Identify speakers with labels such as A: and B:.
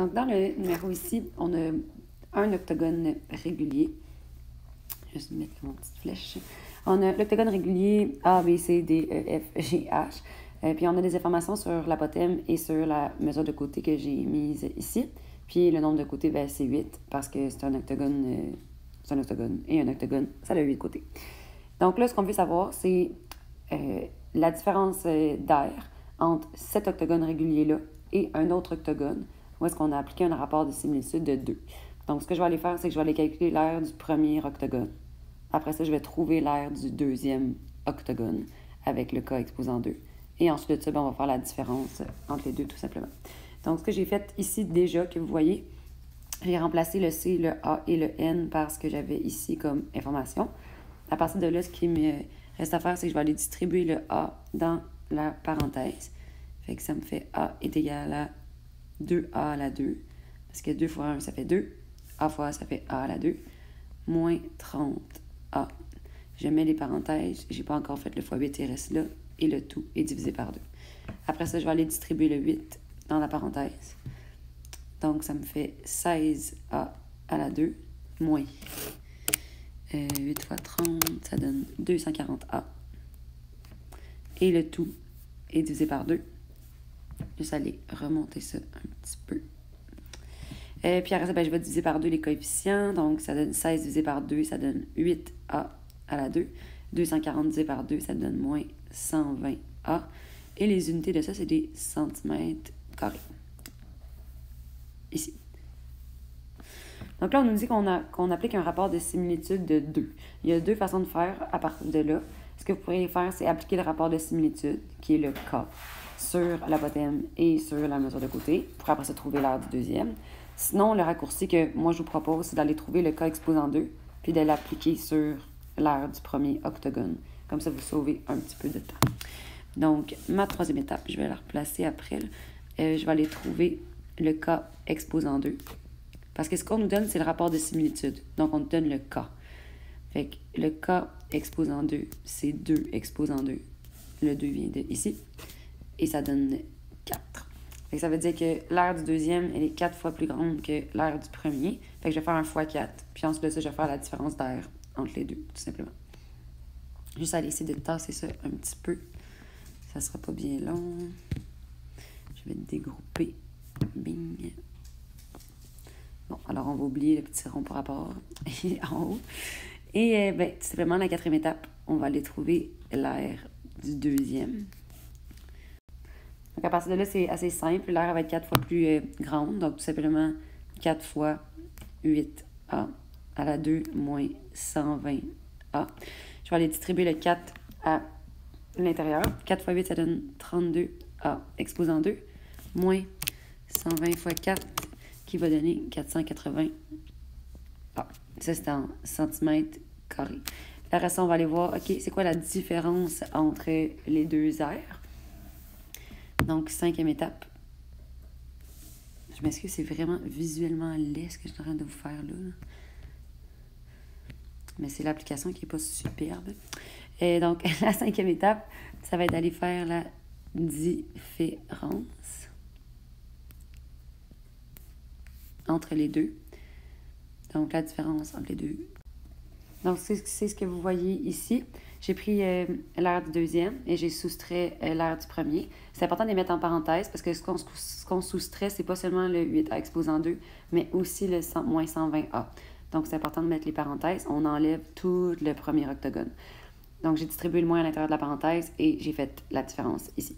A: Donc, dans le numéro ici, on a un octogone régulier. Je vais juste mettre mon petite flèche. On a l'octogone régulier A, B, C, D, E, F, G, H. Euh, puis on a des informations sur l'apothème et sur la mesure de côté que j'ai mise ici. Puis le nombre de côtés, ben, c'est 8 parce que c'est un octogone, euh, c'est un octogone. Et un octogone, ça a 8 côtés. Donc là, ce qu'on veut savoir, c'est euh, la différence d'air entre cet octogone régulier-là et un autre octogone, où est-ce qu'on a appliqué un rapport de similitude de 2. Donc, ce que je vais aller faire, c'est que je vais aller calculer l'air du premier octogone. Après ça, je vais trouver l'air du deuxième octogone avec le cas exposant 2. Et ensuite de ça, ben, on va faire la différence entre les deux, tout simplement. Donc, ce que j'ai fait ici déjà, que vous voyez, j'ai remplacé le C, le A et le N par ce que j'avais ici comme information. À partir de là, ce qui me reste à faire, c'est que je vais aller distribuer le A dans la parenthèse. Fait que ça me fait A est égal à 2A à la 2. Parce que 2 fois 1, ça fait 2. A fois A, ça fait A à la 2. Moins 30A. Je mets les parenthèses. J'ai pas encore fait le fois 8, il reste là. Et le tout est divisé par 2. Après ça, je vais aller distribuer le 8 dans la parenthèse. Donc, ça me fait 16A à la 2 moins 8 euh, fois 30, ça donne 240A. Et le tout est divisé par 2. Juste aller remonter ça un petit peu. Euh, puis après ça, ben, je vais diviser par 2 les coefficients. Donc, ça donne 16 divisé par 2, ça donne 8A à la 2. 240 divisé par 2, ça donne moins 120A. Et les unités de ça, c'est des centimètres carrés. Ici. Donc là, on nous dit qu'on applique un rapport de similitude de 2. Il y a deux façons de faire à partir de là. Ce que vous pourriez faire, c'est appliquer le rapport de similitude, qui est le K, sur l'apothème et sur la mesure de côté, pour après se trouver l'air du deuxième. Sinon, le raccourci que moi je vous propose, c'est d'aller trouver le K exposant 2, puis de l'appliquer sur l'air du premier octogone. Comme ça, vous sauvez un petit peu de temps. Donc, ma troisième étape, je vais la replacer après. Euh, je vais aller trouver le K exposant 2. Parce que ce qu'on nous donne, c'est le rapport de similitude. Donc, on nous donne le K. Fait que le K exposant 2, c'est 2 exposant 2. Le 2 vient de ici. Et ça donne 4. Fait que ça veut dire que l'air du deuxième, elle est 4 fois plus grande que l'air du premier. Fait que je vais faire un fois 4. Puis ensuite de ça, je vais faire la différence d'air entre les deux, tout simplement. Juste aller essayer de tasser ça un petit peu. Ça sera pas bien long. Je vais dégrouper. Bing. Bon, alors on va oublier le petit rond par rapport en haut. Et euh, ben, tout simplement, la quatrième étape, on va aller trouver l'air du deuxième. Donc à partir de là, c'est assez simple. L'air va être quatre fois plus euh, grande. Donc tout simplement 4 fois 8A à la 2 moins 120A. Je vais aller distribuer le 4 à l'intérieur. 4 fois 8, ça donne 32A exposant 2 moins 120 fois 4 qui va donner 480 ah, ça, c'est en centimètres carrés. La reste, on va aller voir, OK, c'est quoi la différence entre les deux aires? Donc, cinquième étape. Je m'excuse, c'est vraiment visuellement laid ce que je suis en train de vous faire là. Mais c'est l'application qui n'est pas superbe. Et donc, la cinquième étape, ça va être d'aller faire la différence entre les deux. Donc, la différence entre les deux. Donc, c'est ce que vous voyez ici. J'ai pris euh, l'air du deuxième et j'ai soustrait euh, l'air du premier. C'est important de les mettre en parenthèse parce que ce qu'on qu soustrait, c'est pas seulement le 8A exposant 2, mais aussi le 100, moins 120A. Donc, c'est important de mettre les parenthèses. On enlève tout le premier octogone. Donc, j'ai distribué le moins à l'intérieur de la parenthèse et j'ai fait la différence ici.